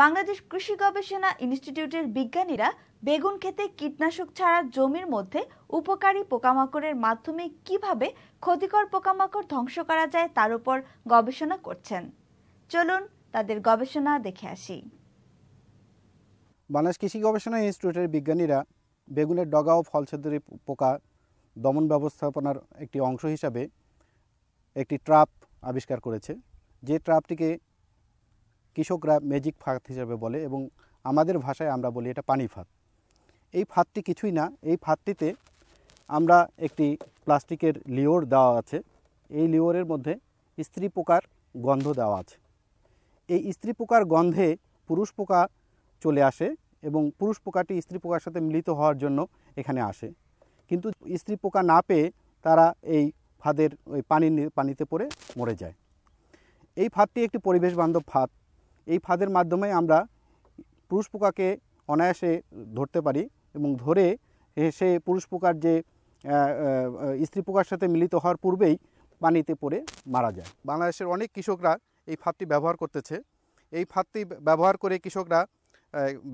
বাংলাদেশ কৃষি গবেষণা ইনস্টিটিউটের বিজ্ঞানীরা বেগুন খেতে কীটনাশক ছাড়া জমির মধ্যে উপকারী পোকামাকড়ের মাধ্যমে কীভাবে ক্ষতিকর পোকামাকড় ধ্বংস করা যায় তার উপর গবেষণা করছেন। চলুন তাদের গবেষণা দেখে আসি। বাংলাদেশ কৃষি গবেষণা ইনস্টিটিউটের বিজ্ঞানীরা বেগুনের ডগা ও ফলছেদরি পোকা দমন ব্যবস্থাপনার একটি অংশ হিসাবে একটি ট্রাপ আবিষ্কার করেছে। যে ট্রাপটিকে কৃষকরা ম্যাজিক ফাঁদ হিসাবে বলে এবং আমাদের ভাষায় আমরা বলি এটা পানি ফাঁদ এই ফাঁদটি কিছুই না, এই ফাঁদটিতে আমরা একটি প্লাস্টিকের লিওর দেওয়া আছে। এই লিওরের মধ্যে স্ত্রী পোকার গন্ধ দেওয়া আছে। এই স্ত্রী পোকার গন্ধে পুরুষ পোকা চলে আসে এবং পুরুষ পোকাটি স্ত্রী পোকার সাথে মিলিত হওয়ার জন্য এখানে আসে। কিন্তু স্ত্রী পোকা না পেয়ে তারা এই ফাঁদের ওই পানি পানিতে পড়ে মরে যায়। এই ফাঁদটি একটি পরিবেশ বান্ধব ফাঁদ এই ফাঁদের মাধ্যমে আমরা পুরুষ পোকাকে অনায়াসে ধরতে পারি এবং ধরে সে পুরুষ পোকার যে স্ত্রী পোকার সাথে মিলিত হওয়ার পূর্বেই পানিতে পড়ে মারা যায়। বাংলাদেশের অনেক কৃষকরা এই ফাঁদটি ব্যবহার করতেছে। এই ফাঁদটি ব্যবহার করে কৃষকরা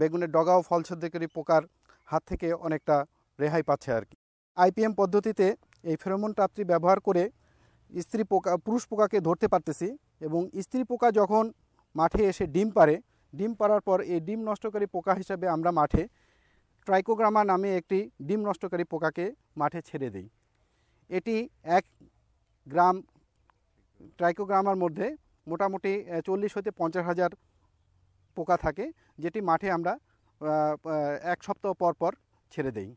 বেগুনের ডগা ও ফল ছিদ্রকারী পোকার হাত থেকে অনেকটা রেহাই পাচ্ছে আর কি। আইপিএম পদ্ধতিতে এই ফেরোমন ট্রাপটি ব্যবহার করে স্ত্রী পোকা, পুরুষ পোকাকে ধরতে পারতেছি এবং স্ত্রী পোকা যখন মাঠে এসে ডিম পারে ডিম পাড়ার পর এই ডিম নষ্টকারী পোকা হিসাবে আমরা মাঠে ট্রাইকোগ্রামা নামে একটি ডিম নষ্টকারী পোকাকে মাঠে ছেড়ে দিই। এটি এক গ্রাম ট্রাইকোগ্রামার মধ্যে মোটামুটি চল্লিশ হতে পঞ্চাশ হাজার পোকা থাকে, যেটি মাঠে আমরা এক সপ্তাহ পর পর ছেড়ে দেই।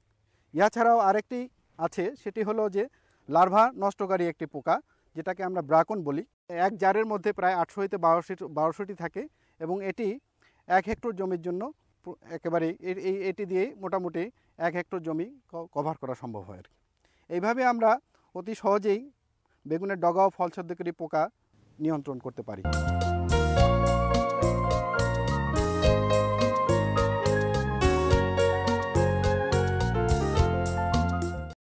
ইয়া ছাড়াও আরেকটি আছে, সেটি হলো যে লার্ভা নষ্টকারী একটি পোকা। যেটাকে আমরা ব্রাকন বলি, এক জারের মধ্যে প্রায় আটশো হইতে বারোশো, বারোশোটি থাকে এবং এটি এক হেক্টর জমির জন্য একেবারে এই, এটি দিয়ে মোটামুটি এক হেক্টর জমি কভার করা সম্ভব হয় আর কি এইভাবে আমরা অতি সহজেই বেগুনের ডগা ও ফল পোকা নিয়ন্ত্রণ করতে পারি।